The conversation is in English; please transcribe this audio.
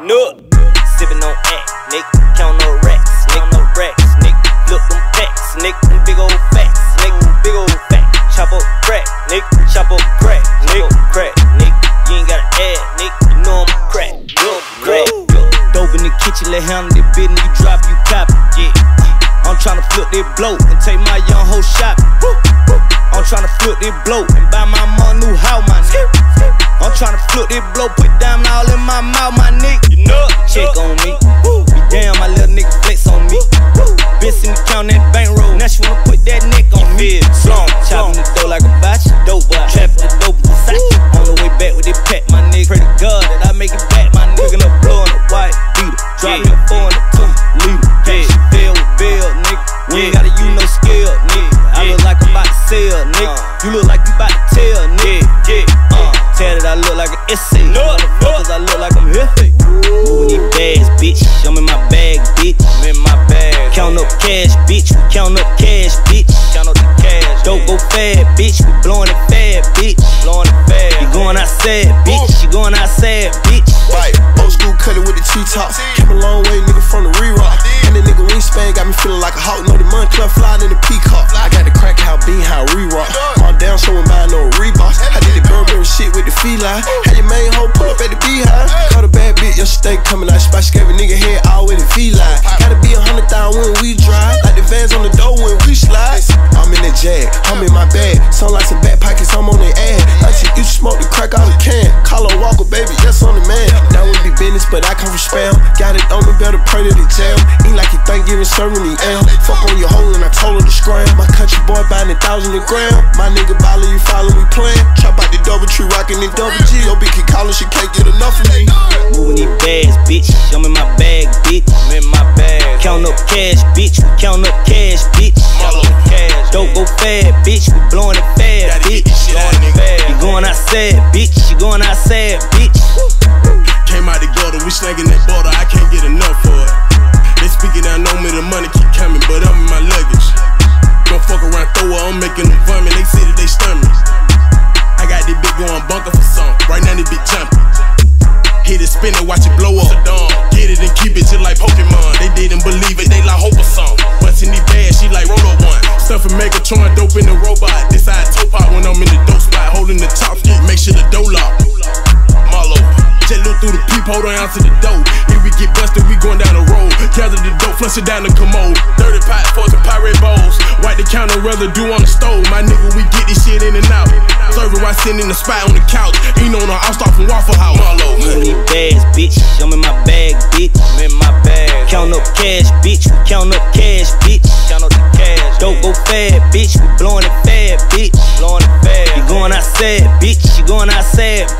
Nook. Sippin' on act, nigga. Count no racks, nigga. No racks, nigga. Flip them packs, nigga. Them big old facts, nigga. Big old facts. Chop up crack, nigga. Chop up crack, nigga. Crack, nigga. You ain't gotta add, nigga. You know I'm crack. You crack. Dope in the kitchen, let handle the business. You drop, you copy. Yeah. I'm tryna flip this blow and take my young hoe shopping. I'm tryna flip this blow and buy my mom new house, my nigga. I'm tryna flip this blow, put diamond all in my mouth, my nigga. You know, check on me. Be damn, my little nigga flex on me. Bitch in the count that bankroll, now she wanna put that neck on me. Slum, chopping the dough like a batch, dope boy. Trapping the dope, Versace. On the way back with this pack, my nigga. Pray to God that I make it back, my nigga. Up blow in the white beater. Drop me a four in the two leader. Yeah, she fell with Bill, nigga. We ain't gotta use no skill, nigga. I look like I'm about to sell, nigga. You look like you about to bitch. I'm in my bag, bitch. I'm in my bag. Count up cash, bitch. We count up cash, bitch. Count up the cash. Don't go fast, bitch. We blowing it fast, bitch. Blowing it fast. You going outside, bitch. You going outside, bitch. Right, old school cutting with the T-tops. Came a long way, nigga, from the re-rock. And the nigga wingspan got me feeling like a hawk. Know the money club flying in the peacock. I got the crack how bean how re-rock. My down showing by no Reeboks. I did the Burberry shit with the feline. Had your main hoe pull up at the beehive. A bad bitch yesterday coming out. Spice gave a nigga head all with the feline. Gotta be a hundred thousand when we drive. Like the vans on the door when we slide. I'm in the jag, I'm in my bag. Like some back pockets, I'm on the ad. See you smoke the crack out the can. Carlo Walker, baby, yes, I'm the man. That would be business, but I come from spam. Got it on me, better pray to the jail. Ain't like you Thanksgiving serving the L. Fuck on your hole and I told her to scram. My country boy a thousand a gram. My nigga Bali, you follow me plan. Chop out the double tree, rockin' the double G. Yo, bitch keep calling, she can't get enough of me. Moving these bags, bitch. I'm in my bag, bitch. I'm in my bag. Count up cash, bitch. We count up cash, bitch. Count up cash. Don't go fast, bitch. We blowing it fast, bitch. Blowing it fast. You going outside, bitch. You going outside, bitch. Came out the gutter, we snagging that border, I can't get enough for it. Going bunker for some, right now this be jumping. Hit it, spin it, watch it blow up. Get it and keep it just like Pokemon. They didn't believe it, they like hope or some. Bustin' these bad, she like Roto One. Stuffing Megatron, dope in the robot. This side toe pop when I'm in the dope spot. Holding the top make sure the dough lock. Marlo. Just look through the peephole, down to the door. If we get busted, we going down the road. Gather the dope, flush it down the commode. Dirty pot, force and pirate bowls. Wipe the counter, rather do on the stove. My nigga, we get this shit in and out. Serving while sitting in the spot on the couch. Ain't on no outstar from Waffle House. Marlo. Moving these bags, bitch. I'm in my bag, bitch. I'm in my bag. Count up cash, bitch. We count up cash, bitch. Count up the cash. Don't go fast, bitch. We blowing it fast, bitch. Blowing it fast. You going outside, bitch. You going outside, bitch.